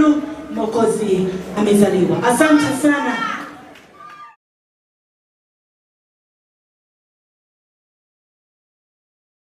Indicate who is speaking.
Speaker 1: Lulu amezaliwa. Asante sana.